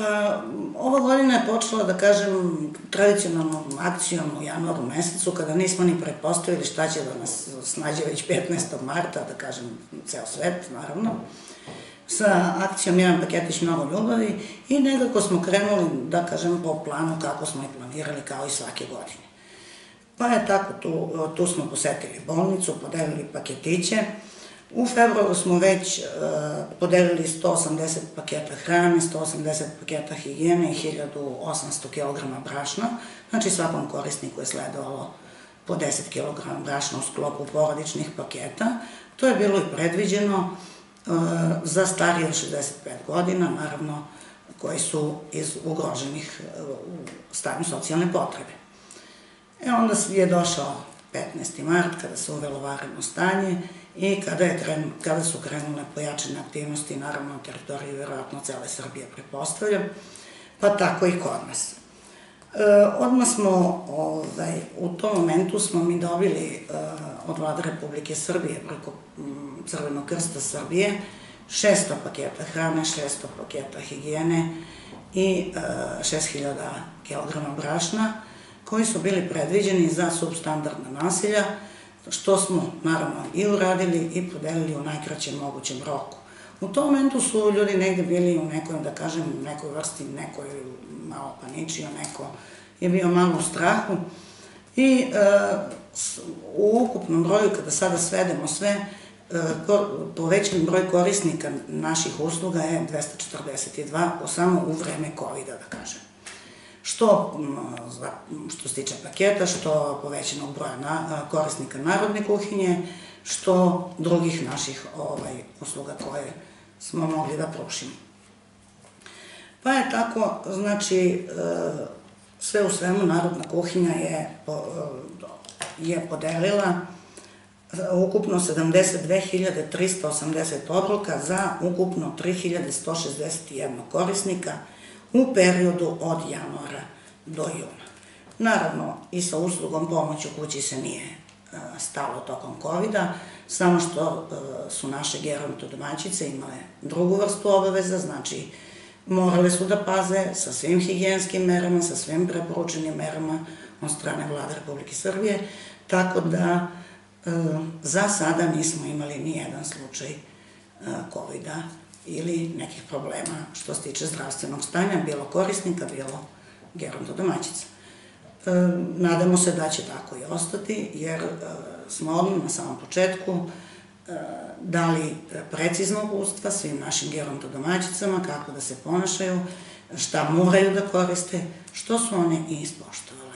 Pa, ova godina je počela, da kažem, tradicionalnom akcijom u januaru mesecu, kada nismo ni pretpostavili šta će da nas snađe već 15. marta, da kažem, ceo svet, naravno, sa akcijom Jedan paketić mnogo ljubavi i nekako smo krenuli, da kažem, po planu kako smo i planirali, kao i svake godine. Pa je tako, tu, tu smo posetili bolnicu, podelili paketiće, U februaru smo već uh, podelili 180 paketa hrane, 180 paketa higijene i 1800 kg brašna. Znači svakom korisniku je sledovalo po 10 kg brašna u sklopu porodičnih paketa. To je bilo i predviđeno uh, za starije od 65 godina, naravno koji su iz ugroženih uh, u stanju socijalne potrebe. E onda je došao 15. mart kada se uvelo vareno stanje i kada, je kada su krenule pojačane aktivnosti, naravno na teritoriji verovatno cele Srbije, prepostavljam, pa tako i kod nas. E, odmah smo, ovaj, u tom momentu smo mi dobili e, od vlade Republike Srbije preko m, Crvenog krsta Srbije 600 paketa hrane, 600 paketa higijene i e, 6000 kg brašna, koji su bili predviđeni za substandardna nasilja, što smo naravno i uradili i podelili u najkraćem mogućem roku. U tom momentu su ljudi negde bili u nekoj, da kažem, nekoj vrsti, nekoj malo paničio, neko je bio malo u strahu i e, u ukupnom broju, kada sada svedemo sve, e, povećan broj korisnika naših usluga je 242, samo u vreme COVID-a, da kažem što, što se tiče paketa, što povećanog broja na, korisnika narodne kuhinje, što drugih naših ovaj, usluga koje smo mogli da prušimo. Pa je tako, znači, e, sve u svemu Narodna kuhinja je, je podelila ukupno 72.380 obroka za ukupno 3.161 korisnika, u periodu od januara do juna. Naravno, i sa uslugom pomoć u kući se nije e, stalo tokom covid samo što e, su naše geronto domaćice imale drugu vrstu obaveza, znači morale su da paze sa svim higijenskim merama, sa svim preporučenim merama od strane vlade Republike Srbije, tako da e, za sada nismo imali ni jedan slučaj COVID-a ili nekih problema što se tiče zdravstvenog stanja, bilo korisnika, bilo gerontodomaćica. E, nadamo se da će tako i ostati, jer e, smo odmah na samom početku e, dali precizno upustva svim našim gerontodomaćicama kako da se ponašaju, šta moraju da koriste, što su one i ispoštovali.